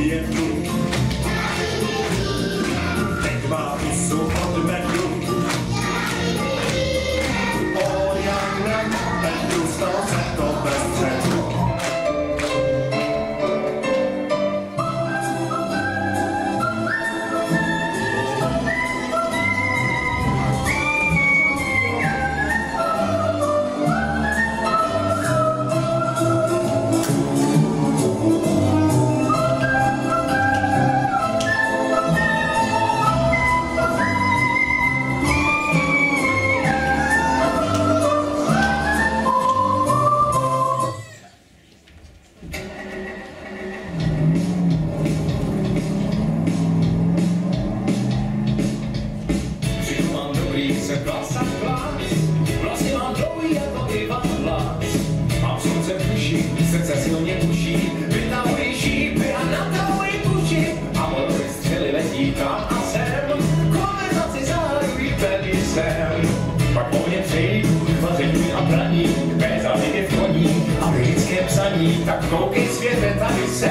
Yeah. hejbů, vaření a praní, pézavy je v koní, americké psaní, tak koukej světe, tady se.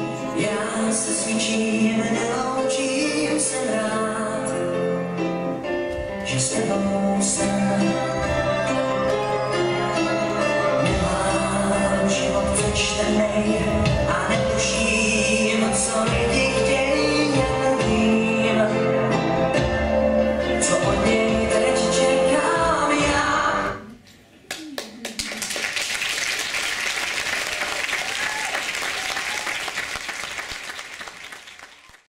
Já se cvičím, naučím se rád, že s tebou jsem. Nemám život přečtenej,